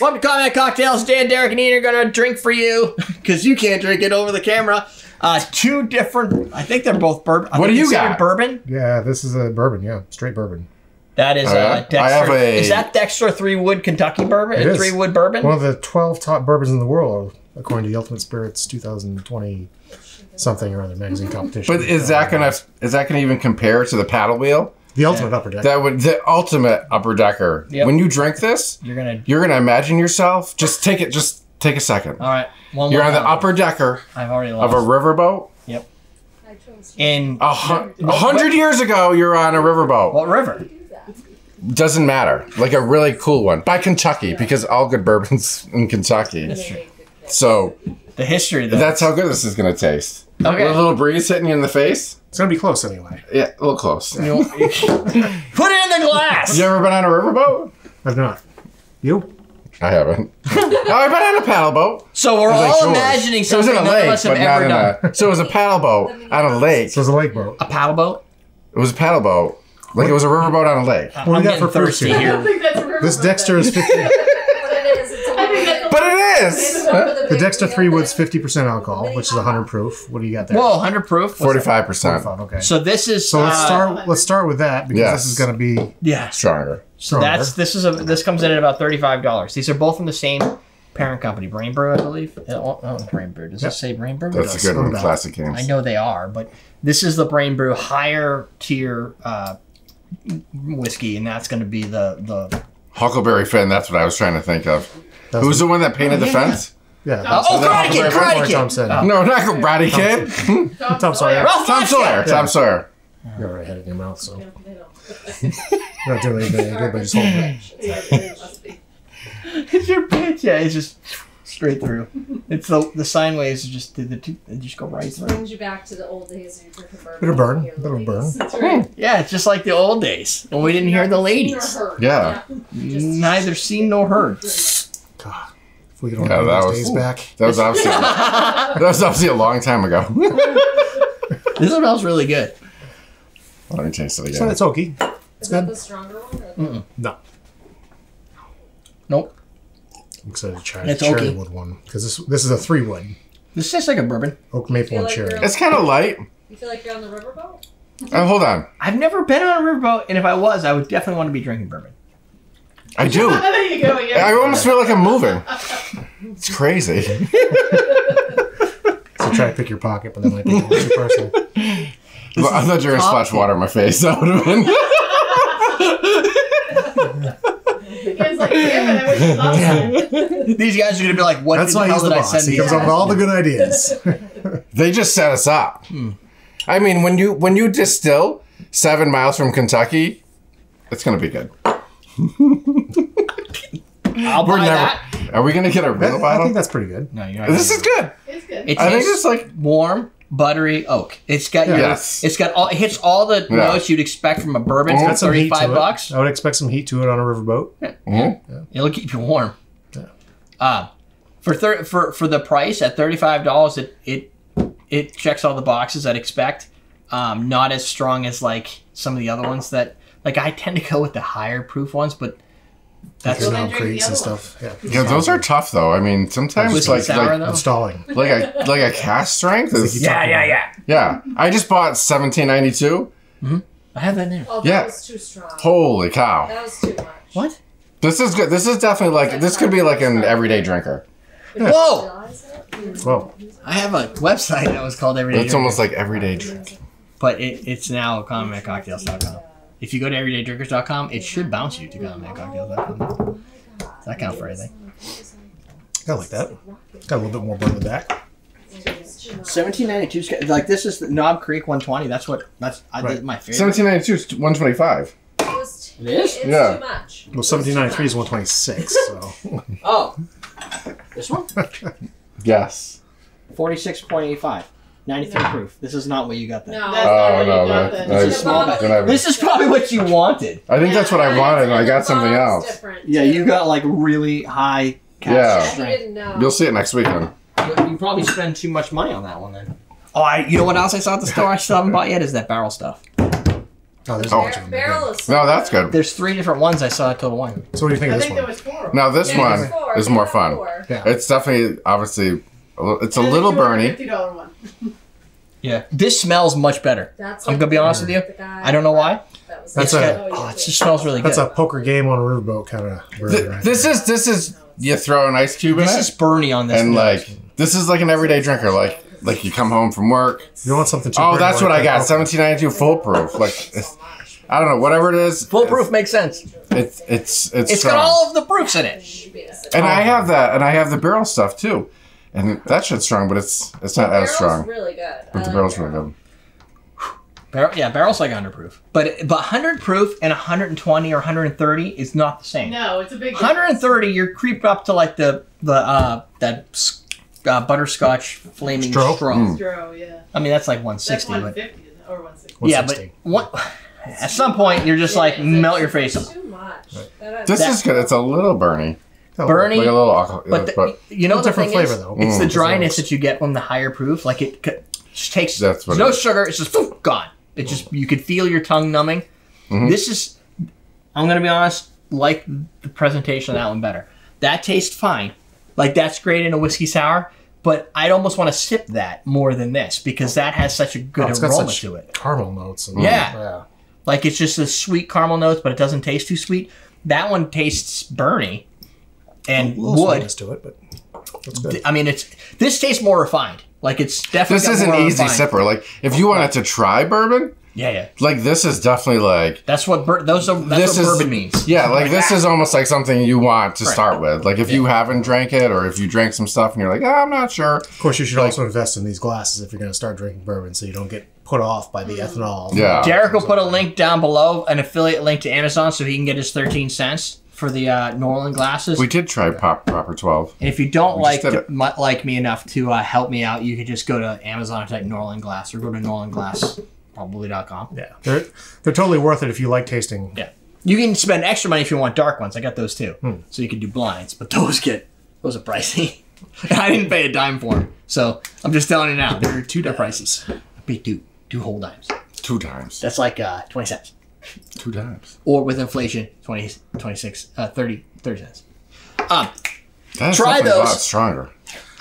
Welcome to Common Man Cocktails. Dan, Derek, and Ian are going to drink for you because you can't drink it over the camera. Uh, two different, I think they're both bourbon. I What think do you considered got? Bourbon. Yeah, this is a bourbon. Yeah, straight bourbon. That is yeah? uh, I Dexter. have a- Is that Dexter Three Wood Kentucky bourbon? It is. Three Wood bourbon. One of the 12 top bourbons in the world, according to the Ultimate Spirits 2020 something or other magazine competition. But is that gonna is that gonna even compare to the paddle wheel? The Ultimate Upper Deck? That would the ultimate upper decker. Yep. When you drink this, You're gonna. you're gonna imagine yourself. Just take it. Just take a second. All right. One You're on the time. upper decker I've already lost. of lost. a riverboat. Yep. In A hun- a hundred years ago, you're on a riverboat. what river? Doesn't matter. Like a really cool one by Kentucky, because all good bourbons in Kentucky. That's true. So The history. Though. that's how good this is gonna taste. Okay. A little breeze hitting you in the face. it's going to be close anyway. Yeah, a little close. Put it in the glass. You ever been on a riverboat? I've not. You? I haven't. no, I've been on a paddle boat. So we're all yours. imagining something It was in a none lake, of us have but not ever in done. a. So it was a paddle boat on a lake. So it was a lake boat. A paddle boat. It was a paddle boat. Like it was a riverboat on a lake. What do I'm you got getting for proof thirsty here? I here. think that's a river This Dexter is 50. then. But it is. It's a I think that's But it is. The Dexter 3 Wood's 50% alcohol, which is 100 proof. What do you got there? Whoa, 100 proof. What's that? Forty-five percent 45, okay. So this is. So let's uh, start. Let's start with that because Yes. this is going to be Yeah. stronger. So that's this is a this comes in at about thirty five dollars. These are both from the same parent company, Brain Brew, I believe. Oh, oh, Brain Brew. Does Yep. it say Brain Brew? That's a good one. Classic games. I know they are, but this is the Brain Brew higher tier uh, whiskey, and that's going to be the the. Huckleberry Finn. That's what I was trying to think of. Who's the one that painted the yeah. fence? Yeah. Oh, that Karate Kid! Karate Kid! Tom said. Oh. No, not Karate Kid. Tom, Tom Sawyer. Ralph Tom Macchio! Sawyer. Tom Sawyer. You're right ahead in your mouth, so don't- you're not doing anything good by just holding it. It must be. It's your pitch. Yeah, it's just straight through. It's the the sine waves are just the, the two, they just go right through. brings you back to the old days of your drinking bourbon. Bit of burn, Hear the bit of burn. That's hmm. right. Yeah, it's just like the old days when we didn't hear the ladies. Seen or heard. Yeah. Neither seen nor heard. God, if we could only Yeah, bring that those was- days back. That was obviously that was obviously a long time ago. This smells really good. Let me taste it So again. it's oaky. Is that good. the stronger one? Or the, No, Nope. I'm excited to try It's the cherry oaky. wood one because this this is a three wood This tastes like a bourbon. oak maple and like cherry. It's kind of light. you feel like you're on the riverboat? Oh, hold on. I've never been on a riverboat, and if I was, I would definitely want to be drinking bourbon. I do. there you go. Yeah. I almost feel like I'm moving. It's crazy. So try to pick your pocket, but that might be the two person. I thought you were gonna splash water in my face. That would have been. It's like, damn it, I wish you thought that. These guys are gonna be like, "What That's the why hell he's the did I boss. send He these comes up with all the good ideas. They just set us up. Hmm. I mean, when you when you distill seven miles from Kentucky, it's gonna be good. I'll We're buy never. that. Are we gonna get a real bottle? I bottle? think that's pretty good. No, you're not. This is good. It's good. It I think tastes it's like warm, buttery oak. It's got your, Yes. it's got all, it hits all the Yeah. notes you'd expect from a bourbon It's for got some heat to thirty-five it. bucks. I would expect some heat to it on a riverboat. mhm. It'll keep you warm. Yeah. Uh, for thir- for for the price at thirty five dollars, it it it checks all the boxes I'd expect. Um, not as strong as like some of the other ones that like I tend to go with the higher proof ones, but that's Your then now drink and stuff. Yeah. Yeah, those are tough though. I mean, sometimes whiskey like sour like. Installing. like a like a cast strength is Yeah, yeah, yeah. yeah. I just bought seventeen ninety two. Mm-hmm. I have that there. Oh, that Yeah. was too strong. Holy cow! That was too much. What? This is good. This is definitely like this could be like an everyday drinker. Whoa! Whoa! I have a website that was called Everyday. It's almost like everyday drink. but it, it's now commoncocktails.com. If you go to everydaydrinkers.com, it should bounce you to go commoncocktails.com. Does that count for anything? I like that. Got a little bit more burn in the back. Seventeen ninety two. Like this is the Knob Creek one twenty. That's what. That's I Right. did my favorite. Seventeen ninety two is 125. It, was it is? It's Yeah. too much. Well, 1793 is 126. So Oh, this one. Yes. Forty six point eight five. 93 proof. This is not what you got there. No. Oh, that's Oh what no, got that, that, It's small that- This is probably what you wanted. I think that's what I wanted, I got something else. different, Yeah, you got like really high cast Yeah. You strength. didn't know. You'll see it next weekend. You, you probably spend too much money on that one then. Oh, I, you know what else I saw at the store I still haven't bought yet is that barrel stuff. Oh, there's a Oh. bunch of them. Barrel is. No, that's good. There's a bunch of Barrel them. is. There's three different ones I saw at Total Wine. So what do you think I of this I think there one? was four. Now this Yeah, one four. is more fun. four. Yeah. It's definitely obviously a little- Oh, it's a And little the burny. Fifty dollar one. Yeah. This smells much better. That's I'm like gonna be honest with you. I don't know why. That was That's It's a- got- oh, it just smells really good. That's a poker game on a riverboat kind of. Th- this is this is you throw an ice cube in this it, is Bernie on this. and one. like this is like an everyday drinker. Like like you come home from work. You want something cheaper? Oh, that's what I got. poker. Seventeen ninety two foolproof. Like I don't know, whatever it is. foolproof makes sense. It's it's it's, It's strong. got um, all of the proofs in it. and I oh. have that, and I have the barrel stuff too, and that shit's strong, but it's it's not as strong. really good. But I the like barrel's really good. Barrel, yeah, barrel's like 100 proof, but but 100 proof and 120 or 130 is not the same. No, it's a big. difference. 130, you're creeping up to like the the uh that uh, butterscotch flaming Stroh? straw. Mm. Stroh, yeah. I mean, that's like That's 160, one but or one sixty. yeah, but what? At some point, you're just like Yeah, melt your face off. Too much. That- This That- is good. It's a little burny, Oh, Bernie, like a little alcohol. but, the, but you know a the different thing flavor is, though. it's the Mm. dryness that you get from the higher proof. Like it c- just takes That's what no it is. sugar. It's just poof, gone. It just you could feel your tongue numbing. Mhm. This is, I'm gonna be honest, like the presentation of that one better. That tastes fine. Like that's great in a whiskey sour, but I'd almost want to sip that more than this because that has such a good Oh, it's got aroma such to it. caramel notes. And, Yeah. yeah. Like it's just a sweet caramel notes, but it doesn't taste too sweet. That one tastes burny and A little wood. to it, but that's good. I mean, it's this tastes more refined. Like it's definitely. this is an easy refined. sipper. Like if you wanted to try bourbon, Yeah, yeah. like this is definitely like That's what bur- those are. That's this what is bourbon means. Yeah, like this is almost like something you want to Right. start with. Like if you haven't drank it, or if you drank some stuff and you're like, oh, I'm not sure. Of course, you should Like- also invest in these glasses if you're going to start drinking bourbon, so you don't get put off by the mm. ethanol. Yeah. Derek will put a link down below, an affiliate link to Amazon, so he can get his thirteen cents for the uh, Norlan glasses. We did try pop proper twelve. and if you don't we like just did it. mu- like me enough to uh, help me out, you could just go to Amazon and type Norlan Glass, or go to NorlanGlass.probably.com. Yeah, they're they're totally worth it if you like tasting. Yeah. You can spend extra money if you want dark ones. I got those too. Hmm. So you can do blinds, but those get those are pricey. I didn't pay a dime for them, so I'm just telling you now they're two prices. Big two, two whole dimes. Two times. That's like uh, twenty cents, Two times. or with inflation, 20, 26, uh, 30, 30 cents. Um, That's Try definitely a lot stronger.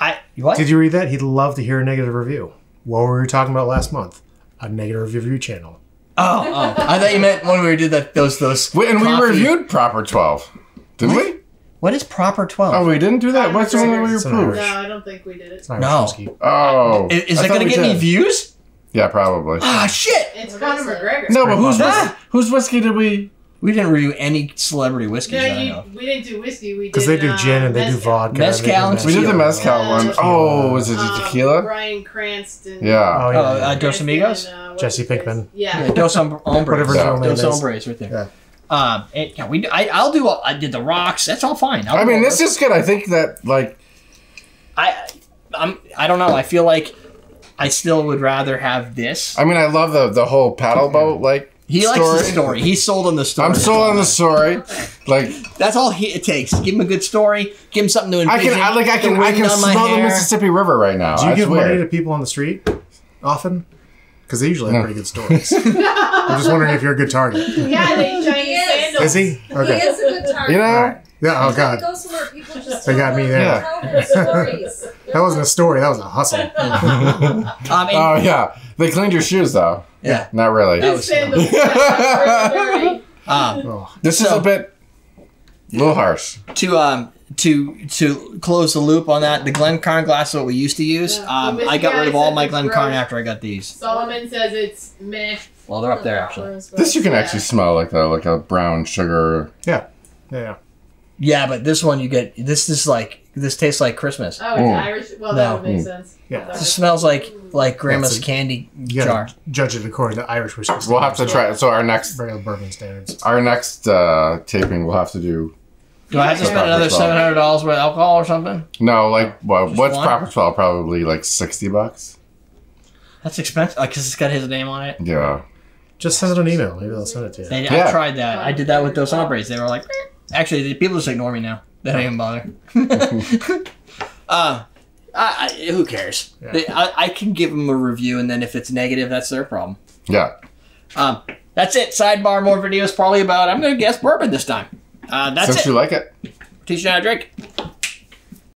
I what? Did you read that? He'd love to hear a negative review. What were we talking about last month? A negative review channel. oh, oh, I thought you meant when we did that. Those those. Wait, and we reviewed proper twelve, didn't we? What is proper twelve? Oh, we didn't do that. What's the one we It's approved? No, I don't think we did it. It's Irish No. whiskey. Oh, is, is that gonna get me did. views? Yeah, probably. Ah, shit! It's What Conor is it? McGregor. No, but whose whiskey, whose whiskey did we? We didn't review any celebrity whiskeys. No, that I you, know. we didn't do whiskey. We did Because they do uh, gin and they do vodka. Mezcal and they and do We did the mezcal Yeah. one. Oh, was it the Um, tequila? Bryan Cranston. Yeah. Oh, yeah. Yeah. uh, Dos Amigos? And, uh, what's Jesse his face? Pinkman. Yeah. Yeah, Dos Hom- Hombres. Whatever his Yeah. real name Dos is. Hombres, right there. Yeah. Um, and, yeah, we. I, I'll do. all- I did the rocks. That's all fine. I'll I do mean, all this those. is good. I think that like I. I'm. I don't know. I feel like I still would rather have this. I mean, I love the the whole paddle boat like. He likes the story. He's sold on the story. I'm sold on the story. Like That's all he, it takes. Give him a good story. Give him something to I can, I like, I can, I can on my smell the. Mississippi River right now. Do you That's give weird. money to people on the street often? Because they usually have pretty good stories. I'm just wondering if you're a good target. Yeah, they He is. sandals. Is he? He Okay. is a good target. You know? Alright. Yeah. Oh He God. goes somewhere people just They got me them- there. tell them stories. That wasn't a story. That was a hustle. Um, and- Oh yeah, they cleaned your shoes though. yeah. Not really. That was sandals. are dirty. Um, Oh, This is So- a bit, a little harsh. to um to to close the loop on that, the Glencairn glass is what we used to use. Yeah. Um, Well, I got rid of Guy all said my it's Glencairn gross. after I got these. Solomon says it's meh. Well, they're up there actually. This you can actually smell like a like a brown sugar. yeah. Yeah. Yeah, but this one you get. This is like this tastes like Christmas. Oh, it's Mm. Irish. Well, No. that would make Mm. sense. Yeah. It smells like like grandma's That's a- candy You jar. gotta judge it according to Irish whiskey. We'll have to standards, try. So our next Regular bourbon standards. our next uh, taping we'll have to do. Do I have to spend another seven hundred dollars with alcohol or something? No, like well, what's one? proper twelve? Probably like sixty bucks. That's expensive because it's got his name on it. Yeah. Just send it an email. Maybe they'll send it to you. They, Yeah. I tried that. I did that with those hombres. They were like, "Eh." Actually, the people just ignore me now. They don't even bother. uh, I, I, who cares? Yeah. They, I, I can give them a review, and then if it's negative, that's their problem. Yeah. Um, that's it. Sidebar. More videos probably about. I'm gonna guess bourbon this time. Uh, that's Since it. you like it. Teach you how to drink.